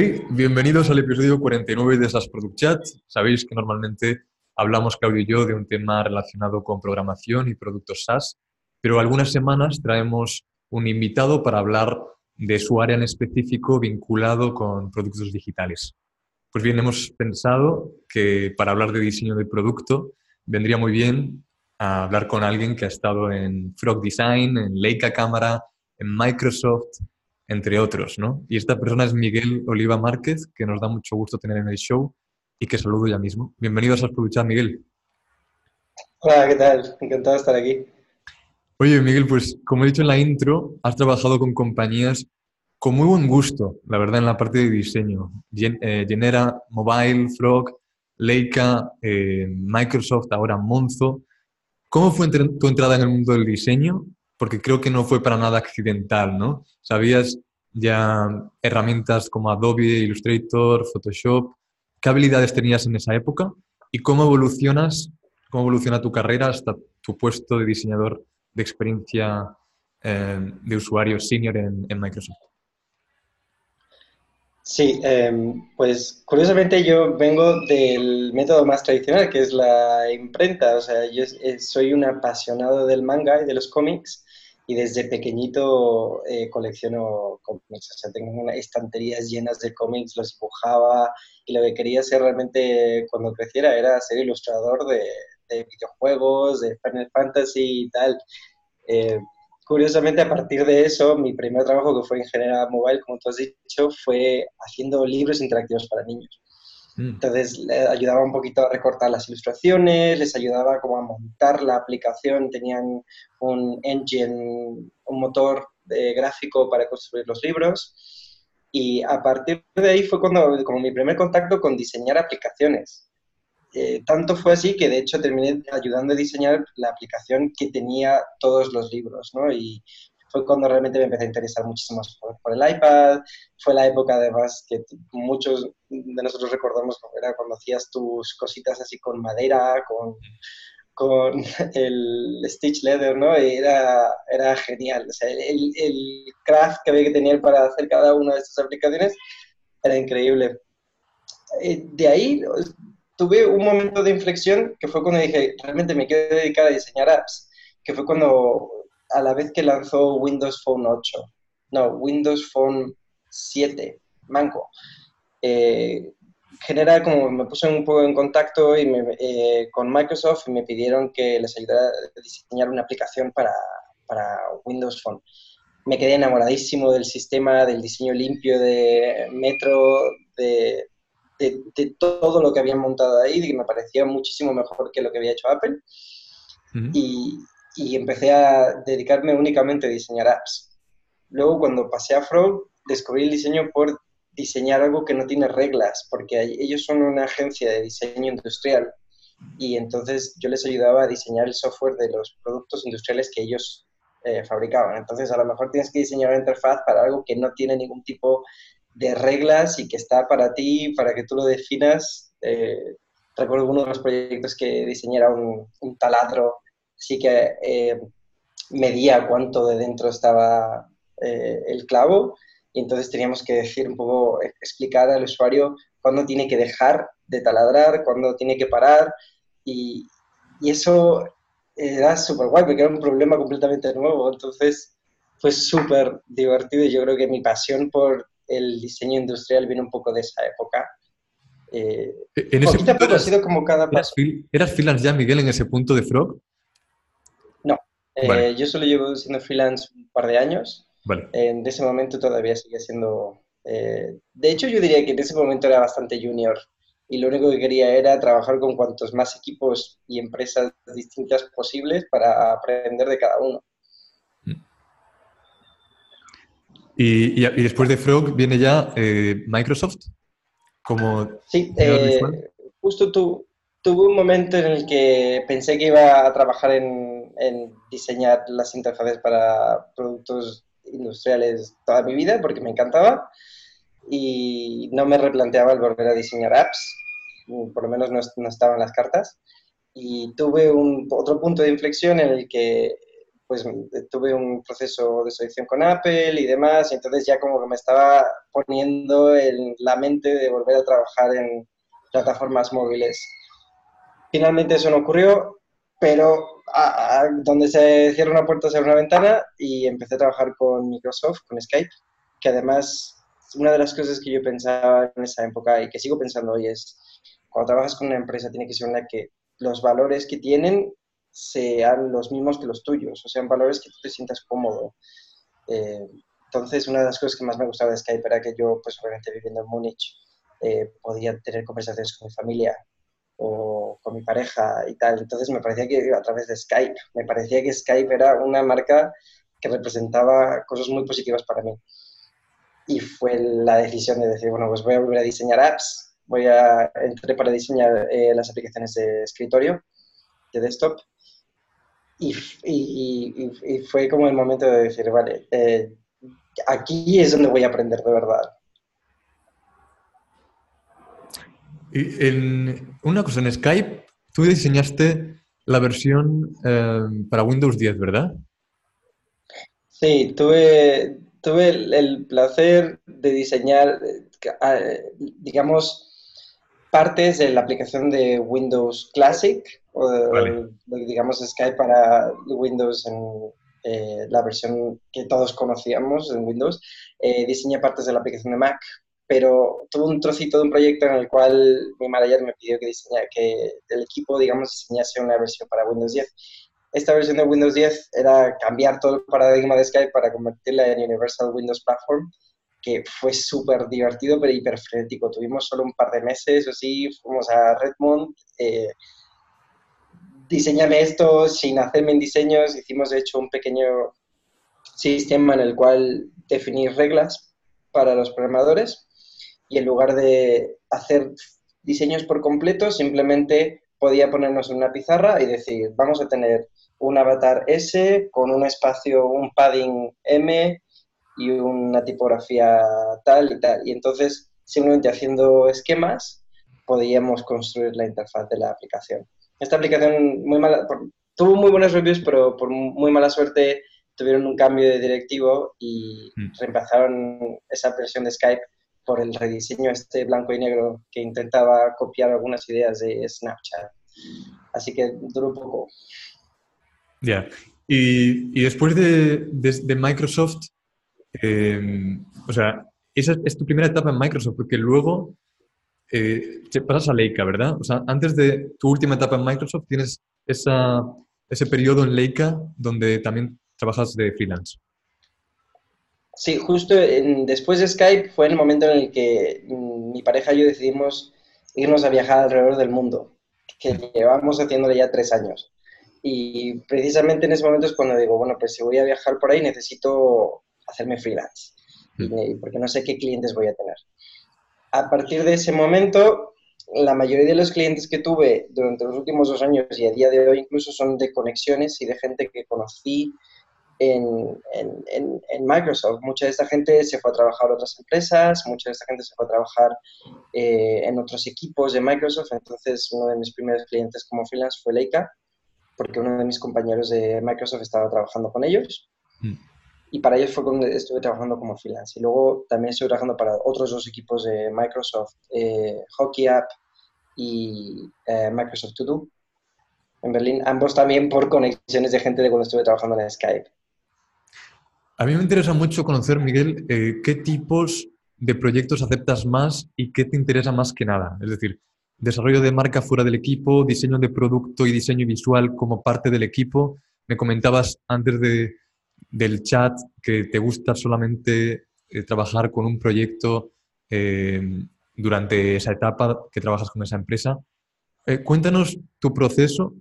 Hey, bienvenidos al episodio 49 de SAS Product Chat. Sabéis que normalmente hablamos Claudio y yo de un tema relacionado con programación y productos SaaS, pero algunas semanas traemos un invitado para hablar de su área en específico vinculado con productos digitales. Pues bien, hemos pensado que para hablar de diseño de producto vendría muy bien hablar con alguien que ha estado en Frog Design, en Leica Cámara, en Microsoft, entre otros, ¿no? Y esta persona es Miguel Oliva Márquez, que nos da mucho gusto tener en el show y que saludo ya mismo. Bienvenidos a escuchar, Miguel. Hola, ¿qué tal? Encantado de estar aquí. Oye, Miguel, pues como he dicho en la intro, has trabajado con compañías con muy buen gusto, la verdad, en la parte de diseño. Eh, Genera, Mobile, Frog, Leica, eh, Microsoft, ahora Monzo. ¿Cómo fue tu entrada en el mundo del diseño porque creo que no fue para nada accidental, ¿no? Sabías ya herramientas como Adobe, Illustrator, Photoshop. ¿Qué habilidades tenías en esa época? ¿Y cómo evolucionas, cómo evoluciona tu carrera hasta tu puesto de diseñador de experiencia eh, de usuario senior en, Microsoft? Sí, em, pues curiosamente yo vengo del método más tradicional, que es la imprenta. O sea, yo eh, soy un apasionado del manga y de los cómics y desde pequeñito eh, colecciono cómics, o sea, tengo unas estanterías llenas de cómics, los dibujaba y lo que quería hacer realmente cuando creciera era ser ilustrador de, videojuegos, de Final Fantasy y tal. Eh, curiosamente, a partir de eso, mi primer trabajo, que fue en General Mobile, como tú has dicho, fue haciendo libros interactivos para niños. Mm. Entonces, le ayudaba un poquito a recortar las ilustraciones, les ayudaba como a montar la aplicación, tenían un engine, un motor de gráfico para construir los libros. Y a partir de ahí fue cuando, como mi primer contacto con diseñar aplicaciones. Eh, tanto fue así que de hecho terminé ayudando a diseñar la aplicación que tenía todos los libros, ¿no? Y fue cuando realmente me empecé a interesar muchísimo por, el iPad. Fue la época además que muchos de nosotros recordamos era cuando hacías tus cositas así con madera, con, con el Stitch Leather, ¿no? era, era genial. O sea, el, el craft que había que tener para hacer cada una de estas aplicaciones era increíble. Eh, de ahí tuve un momento de inflexión que fue cuando dije, realmente me quiero dedicar a diseñar apps, que fue cuando a la vez que lanzó Windows Phone 8, no, Windows Phone 7, Manco. Eh, genera como me puse un poco en contacto y eh, con Microsoft y me pidieron que les ayudara a diseñar una aplicación para, para Windows Phone. Me quedé enamoradísimo del sistema, del diseño limpio de Metro, de, de, todo lo que habían montado ahí, y me parecía muchísimo mejor que lo que había hecho Apple. y, y empecé a dedicarme únicamente a diseñar apps. Luego, cuando pasé a Frog, descubrí el diseño por diseñar algo que no tiene reglas, porque ellos son una agencia de diseño industrial y entonces yo les ayudaba a diseñar el software de los productos industriales que ellos eh, fabricaban. Entonces, a lo mejor tienes que diseñar una interfaz para algo que no tiene ningún tipo de reglas y que está para ti, para que tú lo definas. Eh, recuerdo uno de los proyectos que diseñara un, un taladro sí que eh, medía cuánto de dentro estaba eh, el clavo y entonces teníamos que decir un poco, explicar al usuario cuándo tiene que dejar de taladrar, cuándo tiene que parar y, y eso era súper guay porque era un problema completamente nuevo, entonces fue súper divertido y yo creo que mi pasión por el diseño industrial viene un poco de esa época. Eh, en ese punto ha sido como cada paso. ¿Eras freelance ya, Miguel, en ese punto de Frog? Eh, yo solo llevo siendo freelance un par de años. en ese momento todavía sigue siendo... Eh, de hecho, yo diría que en ese momento era bastante junior y lo único que quería era trabajar con cuantos más equipos y empresas distintas posibles para aprender de cada uno. Y, y, después de Frog viene ya eh, Microsoft como... Sí, justo tú, tuve un momento en el que pensé que iba a trabajar en en diseñar las interfaces para productos industriales toda mi vida porque me encantaba y no me replanteaba el volver a diseñar apps, por lo menos no, no estaban las cartas. Y tuve un, otro punto de inflexión en el que pues tuve un proceso de selección con Apple y demás, y entonces ya como que me estaba poniendo en la mente de volver a trabajar en plataformas móviles. Finalmente eso no ocurrió, pero donde se cierra una puerta se abre una ventana y empecé a trabajar con Microsoft, con Skype, que además una de las cosas que yo pensaba en esa época y que sigo pensando hoy es, cuando trabajas con una empresa tiene que ser una que los valores que tienen sean los mismos que los tuyos, o sean valores que tú te sientas cómodo. Eh, entonces, una de las cosas que más me gustaba de Skype era que yo, pues obviamente viviendo en Múnich, eh, podía tener conversaciones con mi familia o con mi pareja y tal. Entonces me parecía que a través de Skype, me parecía que Skype era una marca que representaba cosas muy positivas para mí. Y fue la decisión de decir, bueno, pues voy a volver a diseñar apps, voy a entrar para diseñar eh, las aplicaciones de escritorio, de desktop, y, y, y, fue como el momento de decir, vale, eh, aquí es donde voy a aprender de verdad. Y en, una cosa, en Skype tú diseñaste la versión eh, para Windows 10, ¿verdad? Sí, tuve, tuve el, placer de diseñar, eh, digamos, partes de la aplicación de Windows Classic, o digamos Skype para Windows en eh, la versión que todos conocíamos en Windows. Eh, diseñé partes de la aplicación de Mac, pero tuve un trocito de un proyecto en el cual mi manager me pidió que, diseñara, que el equipo, digamos, diseñase una versión para Windows 10. Esta versión de Windows 10 era cambiar todo el paradigma de Skype para convertirla en Universal Windows Platform que fue súper divertido, pero hiper frenético. Tuvimos solo un par de meses, o así, fuimos a Redmond, eh, diseñame esto sin hacerme en diseños, hicimos de hecho un pequeño sistema en el cual definir reglas para los programadores y en lugar de hacer diseños por completo, simplemente podía ponernos en una pizarra y decir, vamos a tener un avatar S con un espacio, un padding M, y una tipografía tal y tal. Y entonces, simplemente haciendo esquemas, podíamos construir la interfaz de la aplicación. Esta aplicación muy mala, tuvo muy buenos reviews, pero por muy mala suerte tuvieron un cambio de directivo y mm. reemplazaron esa versión de Skype por el rediseño este blanco y negro que intentaba copiar algunas ideas de Snapchat. Así que duró poco. Ya. Y, y, después de, de, Microsoft, Em, o sea, esa es tu primera etapa en Microsoft, porque luego eh, te pasas a Leica, ¿verdad? O sea, antes de tu última etapa en Microsoft tienes esa, ese periodo en Leica donde también trabajas de freelance. Sí, justo después de Skype fue el momento en el que mm, mi pareja y yo decidimos irnos a viajar alrededor del mundo, que llevamos haciéndolo ya tres años. Y precisamente en ese momento es cuando digo, bueno, pues si voy a viajar por ahí necesito hacerme freelance, mm. porque no sé qué clientes voy a tener. A partir de ese momento, la mayoría de los clientes que tuve durante los últimos dos años y a día de hoy incluso son de conexiones y de gente que conocí en, en, en, Microsoft. Mucha de esta gente se fue a trabajar a otras empresas, mucha de esta gente se fue a trabajar eh, en otros equipos de Microsoft. Entonces, uno de mis primeros clientes como freelance fue Leica, porque uno de mis compañeros de Microsoft estaba trabajando con ellos. Mm y para ellos fue cuando estuve trabajando como freelance. Y luego también estuve trabajando para otros dos equipos de Microsoft, eh, Hockey App y eh, Microsoft To Do en Berlín, ambos también por conexiones de gente de cuando estuve trabajando en Skype. A mí me interesa mucho conocer, Miguel, eh, qué tipos de proyectos aceptas más y qué te interesa más que nada. Es decir, desarrollo de marca fuera del equipo, diseño de producto y diseño visual como parte del equipo. Me comentabas antes de, del chat que te gusta solamente eh, trabajar con un proyecto eh, durante esa etapa que trabajas con esa empresa. Cuéntanos tu proceso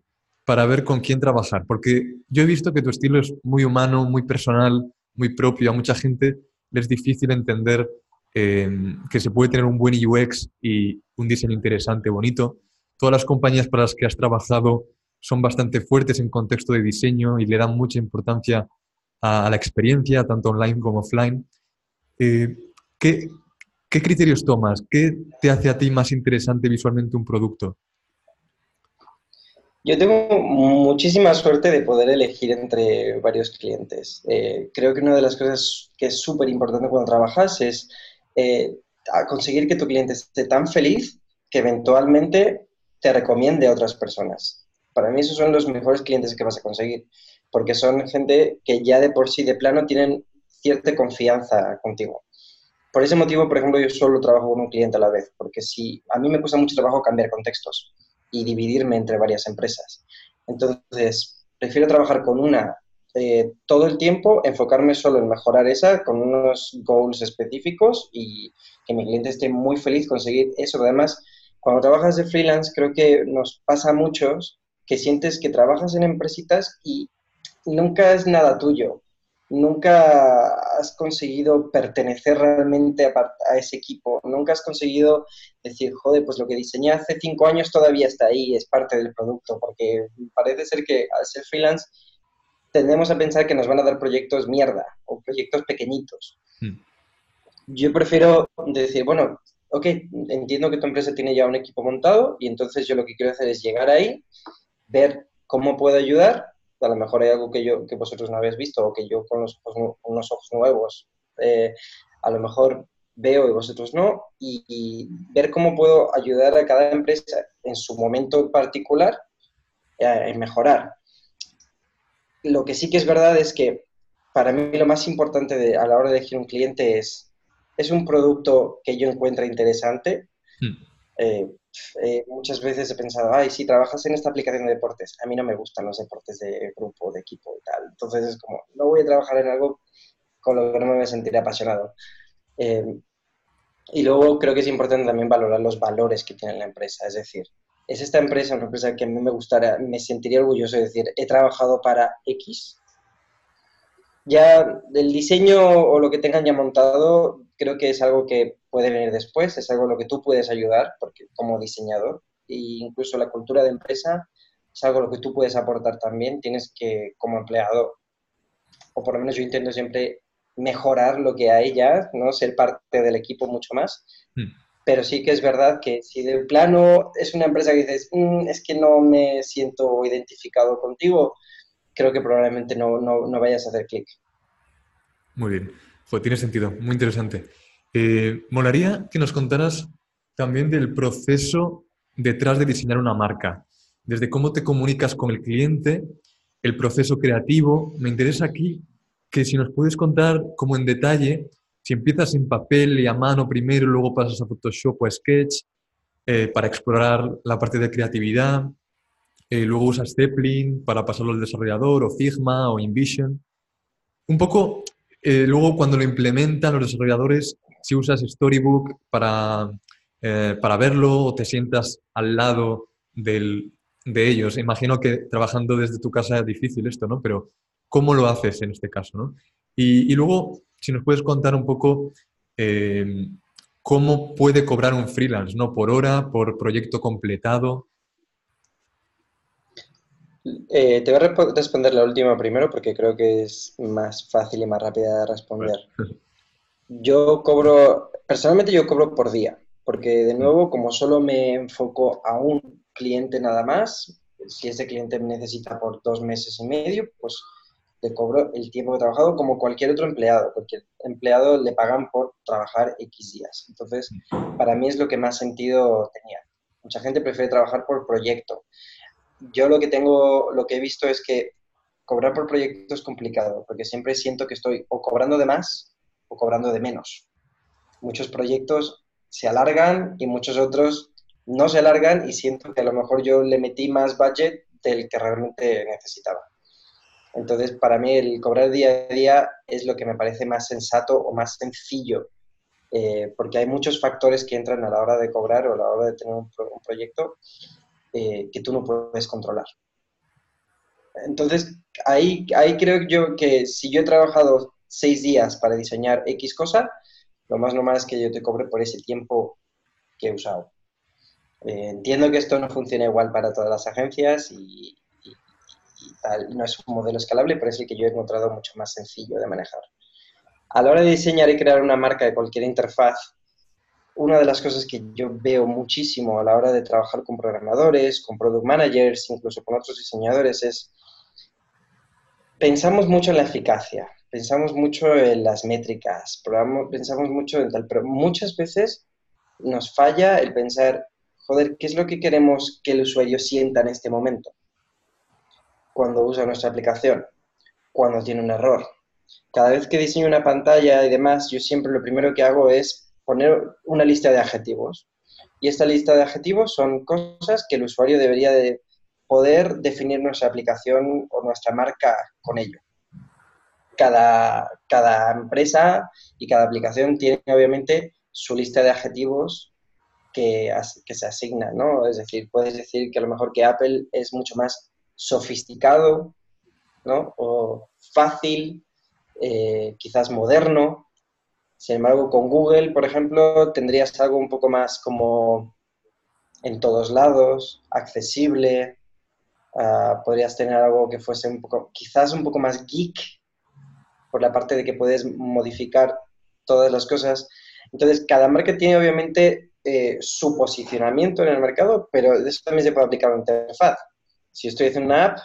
para ver con quién trabajar, porque yo he visto que tu estilo es muy humano, muy personal, muy propio. A mucha gente le es difícil entender que se puede tener un buen UX y un diseño interesante, bonito. Todas las compañías para las que has trabajado son bastante fuertes en contexto de diseño y le dan mucha importancia a, la experiencia, tanto online como offline. Eh, ¿qué, criterios tomas? ¿Qué te hace a ti más interesante visualmente un producto? Yo tengo muchísima suerte de poder elegir entre varios clientes. Eh, creo que una de las cosas que es súper importante cuando trabajas es eh, conseguir que tu cliente esté tan feliz que eventualmente te recomiende a otras personas. Para mí esos son los mejores clientes que vas a conseguir, porque son gente que ya de por sí, de plano, tienen cierta confianza contigo. Por ese motivo, por ejemplo, yo solo trabajo con un cliente a la vez, porque si a mí me cuesta mucho trabajo cambiar contextos y dividirme entre varias empresas. Entonces, prefiero trabajar con una eh, todo el tiempo, enfocarme solo en mejorar esa con unos goals específicos y que mi cliente esté muy feliz conseguir eso. Además, cuando trabajas de freelance, creo que nos pasa a muchos que sientes que trabajas en empresitas y nunca es nada tuyo nunca has conseguido pertenecer realmente a, ese equipo, nunca has conseguido decir, joder, pues lo que diseñé hace cinco años todavía está ahí, es parte del producto, porque parece ser que al ser freelance tendemos a pensar que nos van a dar proyectos mierda o proyectos pequeñitos. Hmm. Yo prefiero decir, bueno, ok, entiendo que tu empresa tiene ya un equipo montado y entonces yo lo que quiero hacer es llegar ahí, ver cómo puedo ayudar a lo mejor hay algo que, yo, que vosotros no habéis visto o que yo con, los, unos ojos nuevos eh, a lo mejor veo y vosotros no, y, ver cómo puedo ayudar a cada empresa en su momento particular eh, en mejorar. Lo que sí que es verdad es que para mí lo más importante a la hora de elegir un cliente es, ¿es un producto que yo encuentre interesante? Hmm. Eh, eh, muchas veces he pensado, ay, si trabajas en esta aplicación de deportes, a mí no me gustan los deportes de grupo, de equipo y tal. Entonces es como, no voy a trabajar en algo con lo que no me voy a sentir apasionado. Eh, y luego creo que es importante también valorar los valores que tiene la empresa. Es decir, ¿es esta empresa una empresa que a mí me gustaría, me sentiría orgulloso de decir, he trabajado para X? Ya el diseño o lo que tengan ya montado, creo que es algo que puede venir después, es algo lo que tú puedes ayudar porque, como diseñador, e incluso la cultura de empresa es algo lo que tú puedes aportar también, tienes que, como empleado, o por lo menos yo intento siempre mejorar lo que hay ya, ¿no? ser parte del equipo mucho más. Hmm. Pero sí que es verdad que si de plano es una empresa que dices, mm, es que no me siento identificado contigo, creo que probablemente no, no, no vayas a hacer clic. Muy bien, pues tiene sentido, muy interesante. Eh, molaría que nos contaras también del proceso detrás de diseñar una marca, desde cómo te comunicas con el cliente, el proceso creativo. Me interesa aquí que si nos puedes contar como en detalle, si empiezas en papel y a mano primero, luego pasas a Photoshop o a Sketch eh, para explorar la parte de creatividad, eh, luego usas Zeppelin para pasarlo al desarrollador o Figma o InVision. Un poco, luego cuando lo implementan los desarrolladores, si usas Storybook para, eh, para verlo o te sientas al lado de ellos. Imagino que trabajando desde tu casa es difícil esto, ¿no? Pero ¿cómo lo haces en este caso, ¿no? Y, luego, si nos puedes contar un poco eh, cómo puede cobrar un freelance, ¿no? Por hora, por proyecto completado. Eh, te voy a responder la última primero porque creo que es más fácil y más rápida de responder. Yo cobro, personalmente yo cobro por día, porque de nuevo, como solo me enfoco a un cliente nada más, si ese cliente me necesita por dos meses y medio, pues le cobro el tiempo que he trabajado como cualquier otro empleado. Cualquier empleado le pagan por trabajar X días. Entonces, para mí es lo que más sentido tenía. Mucha gente prefiere trabajar por proyecto. Yo lo que tengo, lo que he visto es que cobrar por proyecto es complicado, porque siempre siento que estoy o cobrando de más o cobrando de menos. Muchos proyectos se alargan y muchos otros no se alargan y siento que a lo mejor yo le metí más budget del que realmente necesitaba. Entonces, para mí el cobrar día a día es lo que me parece más sensato o más sencillo, eh, porque hay muchos factores que entran a la hora de cobrar o a la hora de tener un, proyecto eh, que tú no puedes controlar. Entonces, ahí, ahí creo yo que si yo he trabajado seis días para diseñar X cosa, lo más normal es que yo te cobre por ese tiempo que he usado. Eh, entiendo que esto no funciona igual para todas las agencias y, tal, no es un modelo escalable, pero es el que yo he encontrado mucho más sencillo de manejar. A la hora de diseñar y crear una marca de cualquier interfaz, una de las cosas que yo veo muchísimo a la hora de trabajar con programadores, con product managers, incluso con otros diseñadores, es pensamos mucho en la eficacia, pensamos mucho en las métricas, pensamos mucho en tal, pero muchas veces nos falla el pensar, joder, ¿qué es lo que queremos que el usuario sienta en este momento? Cuando usa nuestra aplicación, cuando tiene un error. Cada vez que diseño una pantalla y demás, yo siempre lo primero que hago es poner una lista de adjetivos. Y esta lista de adjetivos son cosas que el usuario debería de poder definir nuestra aplicación o nuestra marca con ello. Cada, cada empresa y cada aplicación tiene obviamente su lista de adjetivos que, que se asigna, ¿no? Es decir, puedes decir que a lo mejor que Apple es mucho más sofisticado, ¿no? O fácil, eh, quizás moderno, sin embargo, con Google, por ejemplo, tendrías algo un poco más como en todos lados, accesible. Ah, podrías tener algo que fuese un poco, quizás un poco más geek, por la parte de que puedes modificar todas las cosas. Entonces, cada marca tiene obviamente eh, su posicionamiento en el mercado, pero eso también se puede aplicar a una interfaz. Si estoy haciendo una app,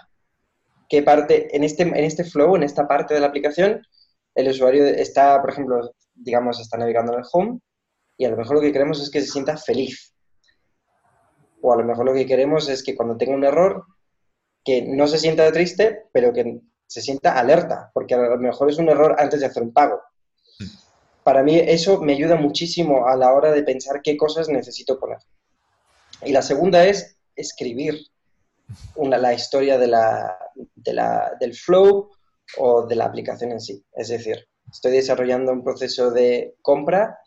¿qué parte, en este, en este flow, en esta parte de la aplicación, el usuario está, por ejemplo, digamos, está navegando en el home y a lo mejor lo que queremos es que se sienta feliz. O a lo mejor lo que queremos es que cuando tenga un error, que no se sienta triste, pero que se sienta alerta, porque a lo mejor es un error antes de hacer un pago. Para mí eso me ayuda muchísimo a la hora de pensar qué cosas necesito poner. Y la segunda es escribir una, la historia de la, de la, del flow o de la aplicación en sí. Es decir, estoy desarrollando un proceso de compra.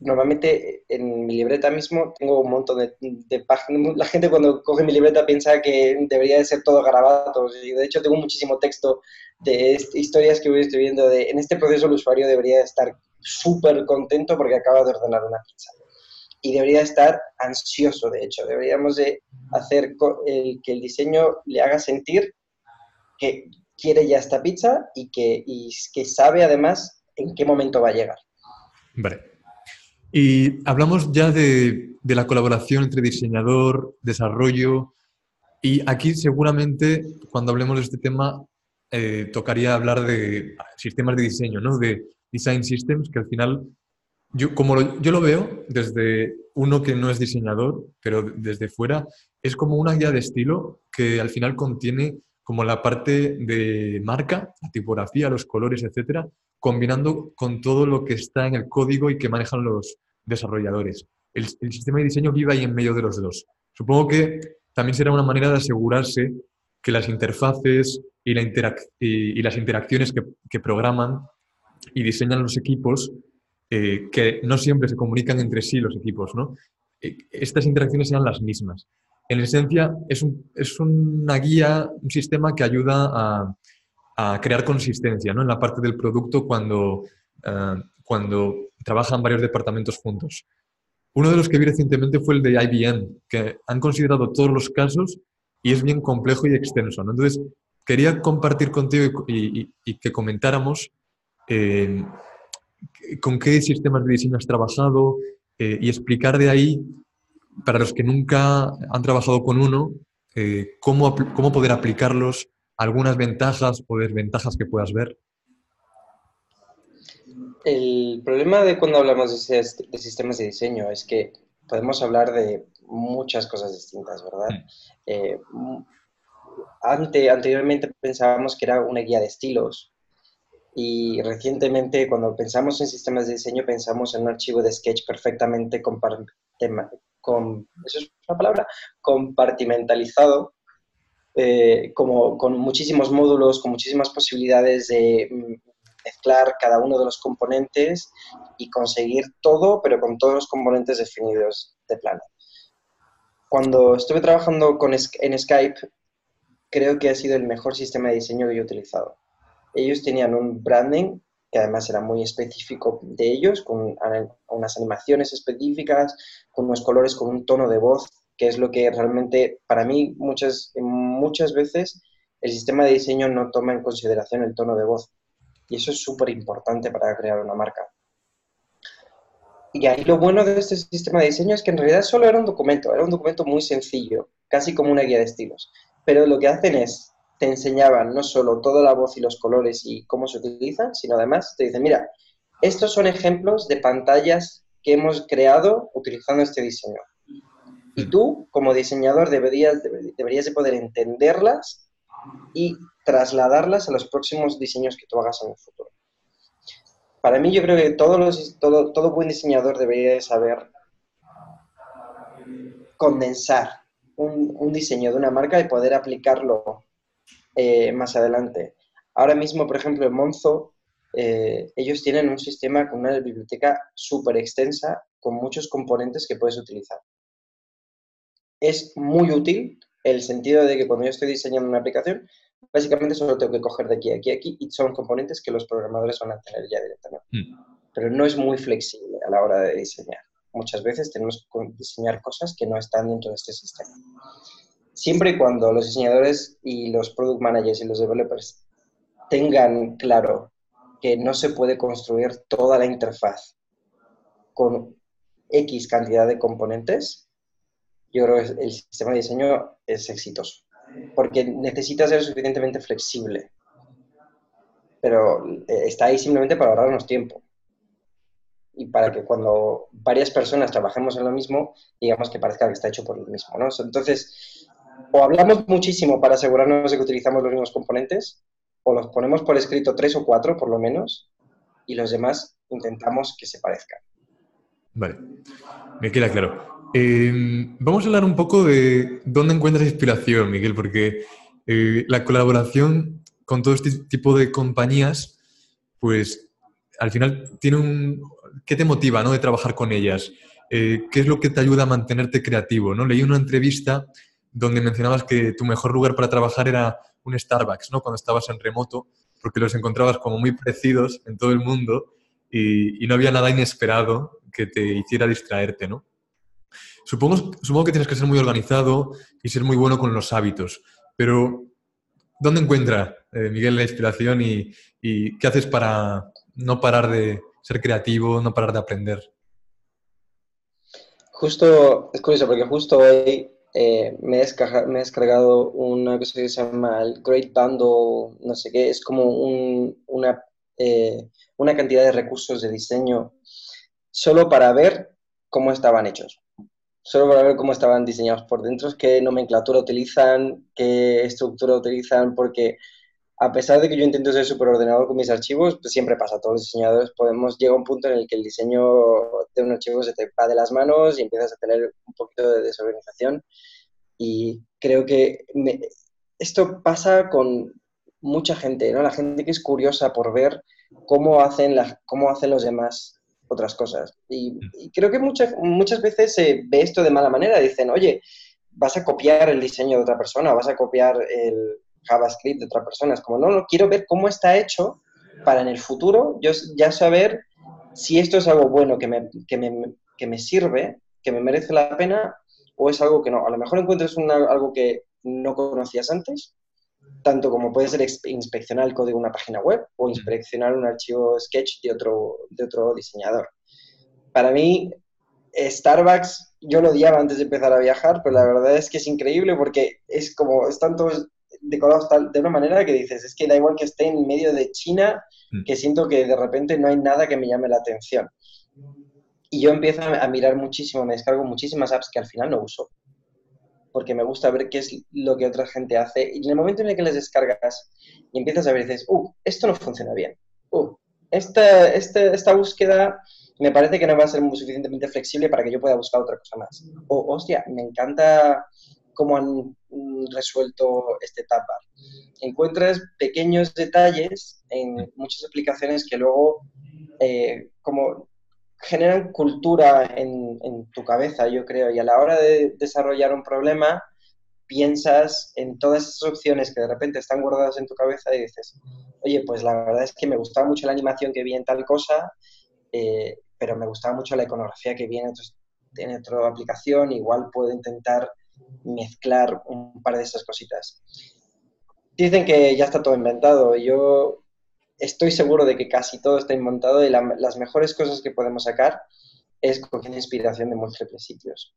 Normalmente en mi libreta mismo tengo un montón de, páginas. La gente cuando coge mi libreta piensa que debería de ser todo garabatos. Y de hecho tengo muchísimo texto de historias que voy escribiendo. De, en este proceso el usuario debería estar súper contento porque acaba de ordenar una pizza. Y debería estar ansioso, de hecho. Deberíamos de hacer el, que el diseño le haga sentir que quiere ya esta pizza y que, que sabe además en qué momento va a llegar. Vale. Y hablamos ya de, la colaboración entre diseñador, desarrollo, y aquí seguramente cuando hablemos de este tema eh, tocaría hablar de sistemas de diseño, ¿no? De design systems, que al final, yo, como yo lo veo desde uno que no es diseñador, pero desde fuera, es como una guía de estilo que al final contiene como la parte de marca, la tipografía, los colores, etcétera, combinando con todo lo que está en el código y que manejan los desarrolladores. El, sistema de diseño vive ahí en medio de los dos. Supongo que también será una manera de asegurarse que las interfaces y, la y, las interacciones que, programan y diseñan los equipos, eh, que no siempre se comunican entre sí los equipos, ¿no? Eh, estas interacciones sean las mismas en esencia es, un, es una guía, un sistema que ayuda a, a, crear consistencia ¿no? en la parte del producto cuando, uh, cuando trabajan varios departamentos juntos. Uno de los que vi recientemente fue el de IBM, que han considerado todos los casos y es bien complejo y extenso. ¿no? Entonces, quería compartir contigo y, y, y que comentáramos eh, con qué sistemas de diseño has trabajado eh, y explicar de ahí para los que nunca han trabajado con uno, eh, cómo, cómo poder aplicarlos, algunas ventajas o desventajas que puedas ver. El problema de cuando hablamos de, sistemas de diseño es que podemos hablar de muchas cosas distintas, ¿verdad? Eh, ante, anteriormente pensábamos que era una guía de estilos y recientemente cuando pensamos en sistemas de diseño pensamos en un archivo de sketch perfectamente con, eso es una palabra, compartimentalizado, eh, como, con muchísimos módulos, con muchísimas posibilidades de mm, mezclar cada uno de los componentes y conseguir todo, pero con todos los componentes definidos de plano. Cuando estuve trabajando con, en Skype, creo que ha sido el mejor sistema de diseño que he utilizado. Ellos tenían un branding que además era muy específico de ellos, con unas animaciones específicas, con unos colores, con un tono de voz, que es lo que realmente para mí muchas, muchas veces el sistema de diseño no toma en consideración el tono de voz. Y eso es súper importante para crear una marca. Y ahí lo bueno de este sistema de diseño es que en realidad solo era un documento, era un documento muy sencillo, casi como una guía de estilos. Pero lo que hacen es, te enseñaban no solo toda la voz y los colores y cómo se utilizan, sino además te dicen, mira, estos son ejemplos de pantallas que hemos creado utilizando este diseño. Y tú, como diseñador, deberías, deberías de poder entenderlas y trasladarlas a los próximos diseños que tú hagas en el futuro. Para mí yo creo que todos los, todo, todo buen diseñador debería de saber condensar un, un, diseño de una marca y poder aplicarlo eh, más adelante. Ahora mismo, por ejemplo, en Monzo, eh, ellos tienen un sistema con una biblioteca súper extensa con muchos componentes que puedes utilizar. Es muy útil el sentido de que cuando yo estoy diseñando una aplicación, básicamente solo tengo que coger de aquí a aquí a aquí y son componentes que los programadores van a tener ya directamente. Mm. Pero no es muy flexible a la hora de diseñar. Muchas veces tenemos que diseñar cosas que no están dentro de este sistema. Siempre y cuando los diseñadores y los product managers y los developers tengan claro que no se puede construir toda la interfaz con X cantidad de componentes, yo creo que el sistema de diseño es exitoso porque necesita ser suficientemente flexible. Pero eh, está ahí simplemente para ahorrarnos tiempo. Y para que cuando varias personas trabajemos en lo mismo, digamos que parezca que está hecho por lo mismo. ¿no? Entonces, o hablamos muchísimo para asegurarnos de que utilizamos los mismos componentes, o los ponemos por escrito tres o cuatro, por lo menos, y los demás intentamos que se parezcan. Vale, me queda claro. Em, vamos a hablar un poco de dónde encuentras inspiración, Miguel, porque eh, la colaboración con todo este tipo de compañías, pues al final tiene un... ¿Qué te motiva ¿no? de trabajar con ellas? Eh, ¿Qué es lo que te ayuda a mantenerte creativo? ¿no? Leí una entrevista donde mencionabas que tu mejor lugar para trabajar era un Starbucks, ¿no? cuando estabas en remoto, porque los encontrabas como muy parecidos en todo el mundo y, y no había nada inesperado que te hiciera distraerte, ¿no? Supongo, supongo que tienes que ser muy organizado y ser muy bueno con los hábitos, pero ¿dónde encuentra eh, Miguel la inspiración y, qué haces para no parar de ser creativo, no parar de aprender? Justo, es curioso porque justo hoy eh, me, he he descargado una cosa que se llama el Great Bundle, no sé qué, es como una, eh, una cantidad de recursos de diseño solo para ver cómo estaban hechos. Solo para ver cómo estaban diseñados por dentro, qué nomenclatura utilizan, qué estructura utilizan, porque a pesar de que yo intento ser súper ordenado con mis archivos, pues siempre pasa, todos los diseñadores podemos, llega un punto en el que el diseño de un archivo se te va de las manos y empiezas a tener un poquito de desorganización y creo que esto pasa con mucha gente, ¿no? La gente que es curiosa por ver cómo hacen, las, cómo hacen los demás otras cosas. Y, creo que muchas, muchas veces se ve esto de mala manera. Dicen, oye, vas a copiar el diseño de otra persona, vas a copiar el JavaScript de otra persona. Es como, no, no, quiero ver cómo está hecho para en el futuro yo ya saber si esto es algo bueno que me, que me, que me sirve, que me merece la pena, o es algo que no. A lo mejor encuentras algo que no conocías antes tanto como puede ser inspeccionar el código de una página web o inspeccionar un archivo Sketch de otro, de otro diseñador. Para mí, Starbucks, yo lo odiaba antes de empezar a viajar, pero la verdad es que es increíble porque es como, están todos decorados de una manera que dices, es que da igual que esté en medio de China, mm. que siento que de repente no hay nada que me llame la atención. Y yo empiezo a mirar muchísimo, me descargo muchísimas apps que al final no uso porque me gusta ver qué es lo que otra gente hace. Y en el momento en el que les descargas y empiezas a ver, dices, uh, esto no funciona bien. Uh, esta, esta, esta búsqueda me parece que no va a ser muy suficientemente flexible para que yo pueda buscar otra cosa más. O, hostia, me encanta cómo han resuelto este tab Encuentras pequeños detalles en muchas aplicaciones que luego, eh, como generan cultura en, tu cabeza, yo creo, y a la hora de desarrollar un problema, piensas en todas esas opciones que de repente están guardadas en tu cabeza y dices, oye, pues la verdad es que me gustaba mucho la animación que vi en tal cosa, eh, pero me gustaba mucho la iconografía que vi en, en otra aplicación, igual puedo intentar mezclar un par de esas cositas. Dicen que ya está todo inventado. Yo estoy seguro de que casi todo está inventado y las mejores cosas que podemos sacar es cogiendo inspiración de múltiples sitios.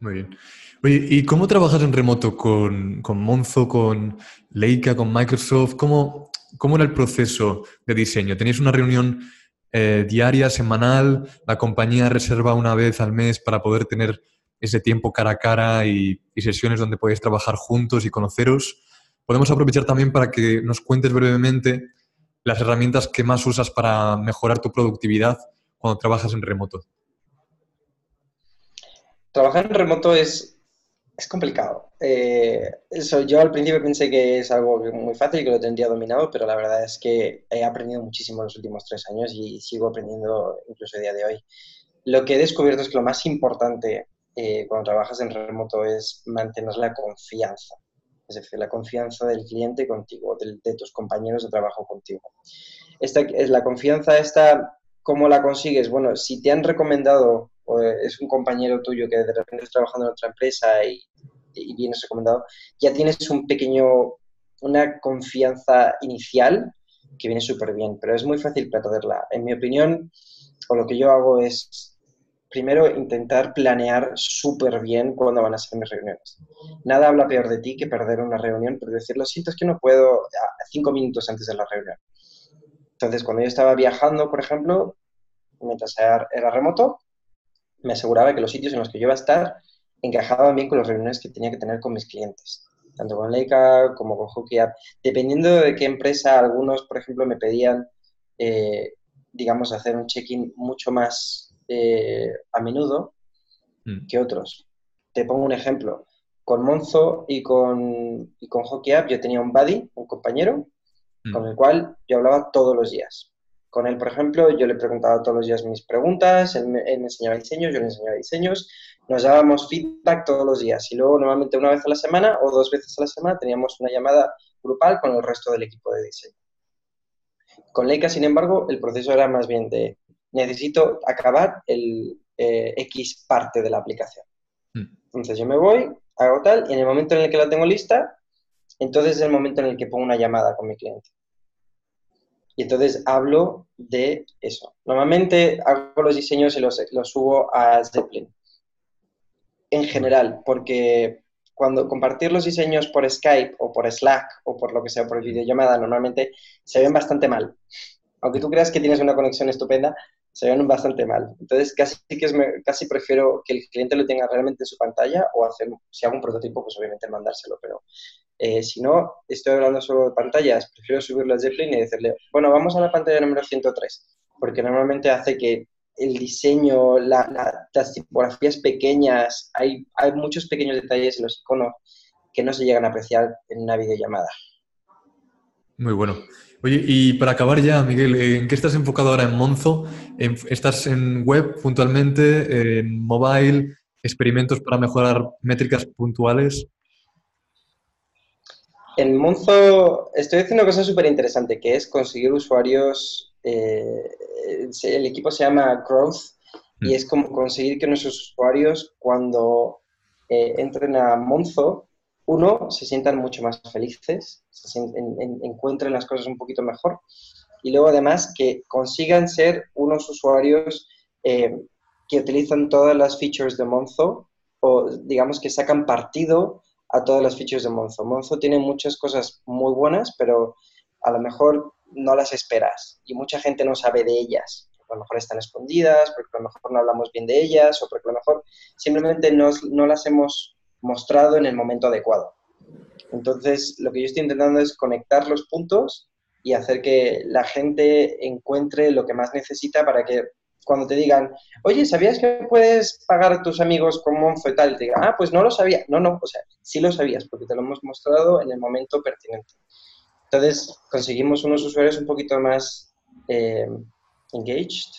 Muy bien. Oye, ¿y cómo trabajas en remoto con, con Monzo, con Leica, con Microsoft? ¿Cómo, ¿Cómo era el proceso de diseño? ¿Tenéis una reunión eh, diaria, semanal? ¿La compañía reserva una vez al mes para poder tener ese tiempo cara a cara y, sesiones donde podéis trabajar juntos y conoceros? Podemos aprovechar también para que nos cuentes brevemente las herramientas que más usas para mejorar tu productividad cuando trabajas en remoto. Trabajar en remoto es, es complicado. Eh, eso, yo al principio pensé que es algo muy fácil y que lo tendría dominado, pero la verdad es que he aprendido muchísimo en los últimos tres años y sigo aprendiendo incluso a día de hoy. Lo que he descubierto es que lo más importante eh, cuando trabajas en remoto es mantener la confianza, es decir, la confianza del cliente contigo, de, de tus compañeros de trabajo contigo. Esta, la confianza esta, ¿cómo la consigues? Bueno, si te han recomendado o es un compañero tuyo que de repente está trabajando en otra empresa y, y vienes recomendado, ya tienes un pequeño, una confianza inicial que viene súper bien, pero es muy fácil perderla. En mi opinión, o lo que yo hago es, primero, intentar planear súper bien cuándo van a ser mis reuniones. Nada habla peor de ti que perder una reunión, pero decir, lo siento, que no puedo cinco minutos antes de la reunión. Entonces, cuando yo estaba viajando, por ejemplo, mientras era remoto, me aseguraba que los sitios en los que yo iba a estar encajaban bien con las reuniones que tenía que tener con mis clientes, tanto con Leica como con App. Dependiendo de qué empresa, algunos, por ejemplo, me pedían, eh, digamos, hacer un check-in mucho más eh, a menudo mm. que otros. Te pongo un ejemplo. Con Monzo y con, y con Hockey App yo tenía un buddy, un compañero, mm. con el cual yo hablaba todos los días. Con él, por ejemplo, yo le preguntaba todos los días mis preguntas, él me, enseñaba diseños, yo le enseñaba diseños, nos dábamos feedback todos los días y luego normalmente una vez a la semana o dos veces a la semana teníamos una llamada grupal con el resto del equipo de diseño. Con Leica, sin embargo, el proceso era más bien de necesito acabar el eh, X parte de la aplicación. Hmm. Entonces yo me voy, hago tal, y en el momento en el que la tengo lista, entonces es el momento en el que pongo una llamada con mi cliente. Y entonces hablo de eso. Normalmente hago los diseños y los, los subo a Zeppelin. En general, porque cuando compartir los diseños por Skype o por Slack o por lo que sea, por videollamada, normalmente se ven bastante mal. Aunque tú creas que tienes una conexión estupenda, se ven bastante mal. Entonces, casi, que es, casi prefiero que el cliente lo tenga realmente en su pantalla o hacer, si hago un prototipo, pues obviamente mandárselo, pero eh, si no, estoy hablando solo de pantallas, prefiero subirlo a Zeppelin y decirle, bueno, vamos a la pantalla número 103, porque normalmente hace que el diseño, las tipografías pequeñas, hay, hay muchos pequeños detalles en los iconos que no se llegan a apreciar en una videollamada. Muy bueno. Oye, y para acabar ya, Miguel, ¿en qué estás enfocado ahora en Monzo? ¿Estás en web puntualmente, en mobile, experimentos para mejorar métricas puntuales? En Monzo estoy haciendo una cosa súper interesante, que es conseguir usuarios, eh, el equipo se llama Growth, y mm. es como conseguir que nuestros usuarios cuando eh, entren a Monzo, uno, se sientan mucho más felices, se encuentren las cosas un poquito mejor, y luego además que consigan ser unos usuarios eh, que utilizan todas las features de Monzo, o digamos que sacan partido a todas las features de Monzo. Monzo tiene muchas cosas muy buenas, pero a lo mejor no las esperas y mucha gente no sabe de ellas. a lo mejor están escondidas, porque a lo mejor no hablamos bien de ellas o porque a lo mejor simplemente no, no las hemos mostrado en el momento adecuado. Entonces, lo que yo estoy intentando es conectar los puntos y hacer que la gente encuentre lo que más necesita para que cuando te digan, oye, ¿sabías que puedes pagar a tus amigos con Monzo y tal? Y te digan, ah, pues no lo sabía. No, no, o sea, sí lo sabías porque te lo hemos mostrado en el momento pertinente. Entonces, conseguimos unos usuarios un poquito más eh, engaged.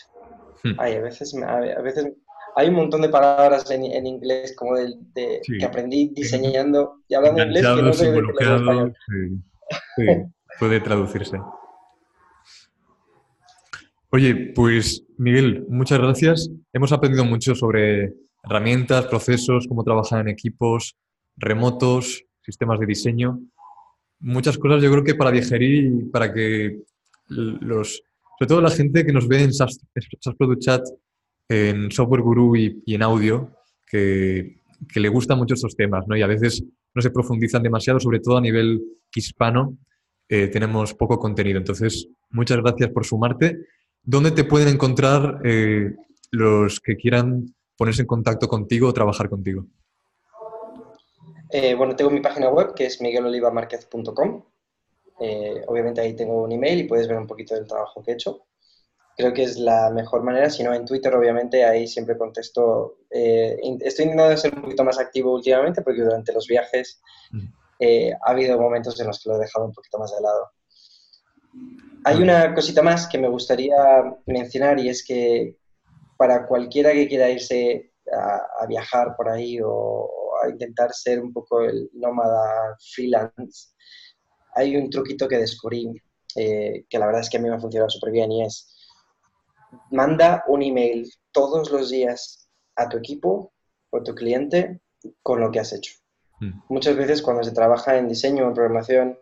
Hmm. Ay, a veces, a veces hay un montón de palabras en, en inglés como de, que aprendí diseñando y hablando inglés que no sí, puede traducirse. Oye, pues Miguel, muchas gracias. Hemos aprendido mucho sobre herramientas, procesos, cómo trabajar en equipos remotos, sistemas de diseño. Muchas cosas yo creo que para digerir y para que los, sobre todo la gente que nos ve en SAS, Product Chat en Software Guru y, en audio que, le gustan mucho estos temas, ¿no? Y a veces no se profundizan demasiado, sobre todo a nivel hispano, eh, tenemos poco contenido. Entonces, muchas gracias por sumarte. ¿Dónde te pueden encontrar eh, los que quieran ponerse en contacto contigo o trabajar contigo? Eh, bueno, tengo mi página web que es miguelolivamarquez.com. obviamente ahí tengo un email y puedes ver un poquito del trabajo que he hecho creo que es la mejor manera, si no en Twitter obviamente ahí siempre contesto, eh, estoy intentando ser un poquito más activo últimamente porque durante los viajes eh, ha habido momentos en los que lo he dejado un poquito más de lado. Hay una cosita más que me gustaría mencionar y es que para cualquiera que quiera irse a, viajar por ahí o, a intentar ser un poco el nómada freelance, hay un truquito que descubrí eh, que la verdad es que a mí me ha funcionado súper bien y es manda un email todos los días a tu equipo o a tu cliente con lo que has hecho. Hmm. Muchas veces cuando se trabaja en diseño o en programación,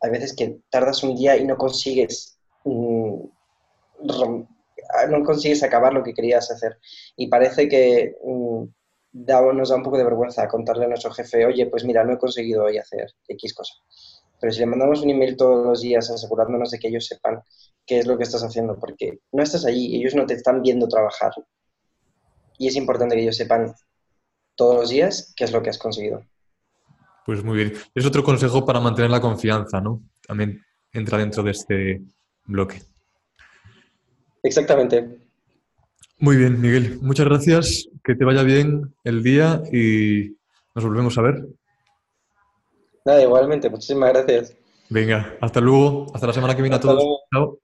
hay veces que tardas un día y no consigues mm, no consigues acabar lo que querías hacer. Y parece que mm, nos da un poco de vergüenza contarle a nuestro jefe, oye, pues mira, no he conseguido hoy hacer X cosa. Pero si le mandamos un email todos los días asegurándonos de que ellos sepan qué es lo que estás haciendo, porque no estás allí, ellos no te están viendo trabajar. Y es importante que ellos sepan todos los días qué es lo que has conseguido. Pues muy bien. Es otro consejo para mantener la confianza, ¿no? También entra dentro de este bloque. Exactamente. Muy bien, Miguel. Muchas gracias. Que te vaya bien el día y nos volvemos a ver. Nada, igualmente. Muchísimas gracias. Venga, hasta luego. Hasta la semana que viene a todos. Chao.